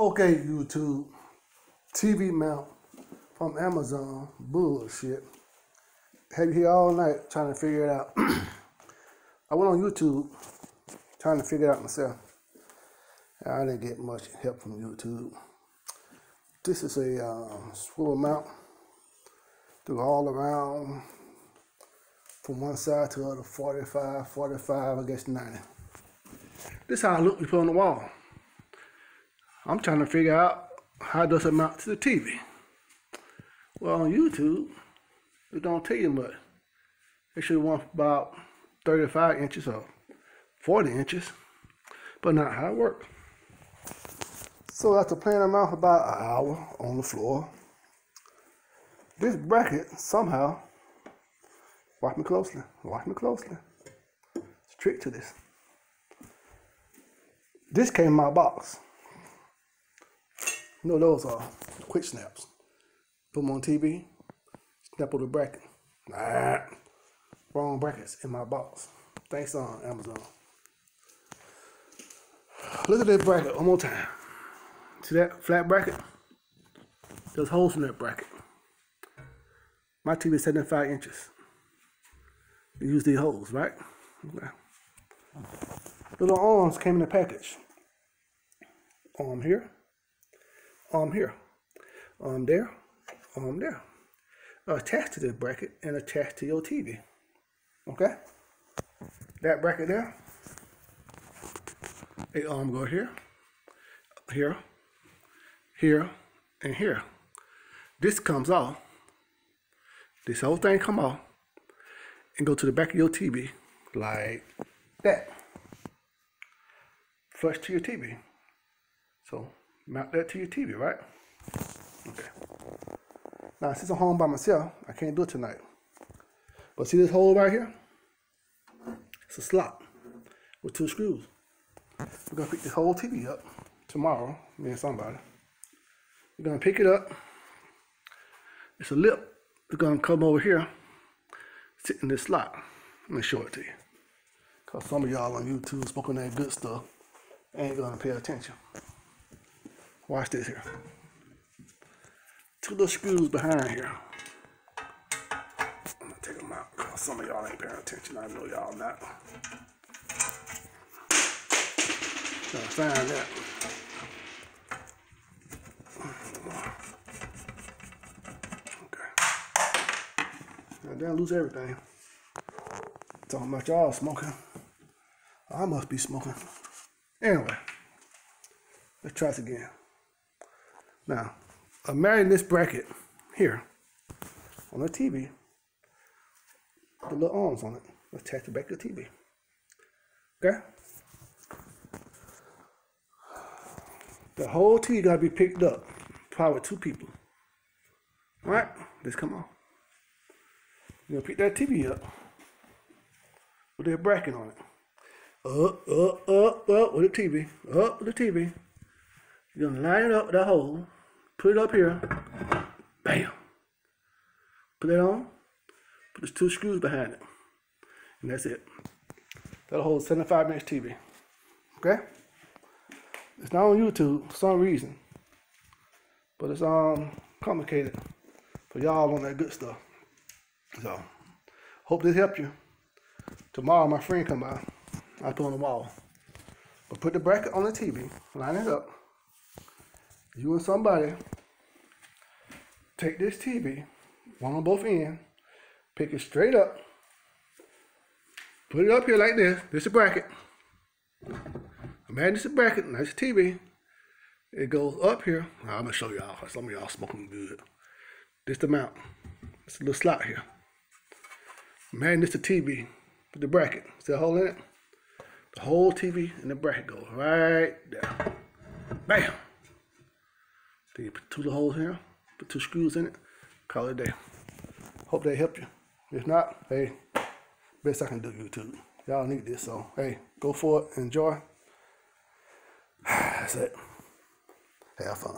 Okay, YouTube. TV mount from Amazon. Bullshit. Had you here all night trying to figure it out. I went on YouTube trying to figure it out myself. I didn't get much help from YouTube. This is a um, swivel mount. Do all around from one side to the other 45, 45, I guess 90. This how I look before on the wall. I'm trying to figure out how does it mount to the TV. Well, on YouTube, it don't tell you much. It should want about 35 inches or 40 inches, but not how it works. So after playing around for about an hour on the floor, this bracket somehow, watch me closely, watch me closely. It's trick to this. This came in my box. Know those are quick snaps. Put them on TV, snap on the bracket. Nah, wrong brackets in my box. Thanks on Amazon. Look at this bracket one more time. See that flat bracket? There's holes in that bracket. My TV is 75 inches. You use these holes, right? Okay. Little arms came in the package. Arm here, arm here, arm there, arm there. Attached to the bracket and attached to your TV. Okay? That bracket there, a arm go here, here, here, and here. This comes off. This whole thing come off and go to the back of your TV like that. Flush to your TV. So mount that to your TV, right? Okay. Now, since I'm home by myself, I can't do it tonight. But see this hole right here? It's a slot with two screws. We're gonna pick this whole TV up tomorrow, me and somebody. We're gonna pick it up. It's a lip. It's gonna come over here, sit in this slot. Let me show it to you. Cause some of y'all on YouTube smoking that good stuff ain't gonna pay attention. Watch this here. Two little screws behind here. I'm gonna take them out because some of y'all ain't paying attention. I know y'all not. Gotta find that. Okay. Now, down lose everything. Talking about y'all smoking. I must be smoking. Anyway, let's try this again. Now, uh, I'm marrying this bracket here on the TV. The little arms on it. Attach it back to the TV. Okay? The whole TV gotta be picked up. Probably two people. Alright? Let's come on. You're gonna pick that TV up with that bracket on it. Up, up, up, up with the TV. Up with the TV. You're gonna line it up with that hole. Put it up here. Bam. Put that on. Put those two screws behind it. And that's it. That'll hold 75 inch TV. Okay? It's not on YouTube for some reason. But it's um complicated for y'all on that good stuff. So hope this helped you. Tomorrow my friend come by. I put on the wall. But put the bracket on the TV, line it up. You and somebody take this TV, one on both ends, pick it straight up, put it up here like this. This is a bracket. Imagine this is a bracket, nice TV. It goes up here. I'm gonna show y'all. Some of y'all smoking good. This the mount. It's a little slot here. Imagine this the TV with the bracket. See the hole in it? The whole TV and the bracket goes right there. Bam! You put two little holes here, put two screws in it, call it a day. Hope they help you. If not, hey, best I can do, YouTube. Y'all need this, so hey, go for it, enjoy. That's it. Have fun.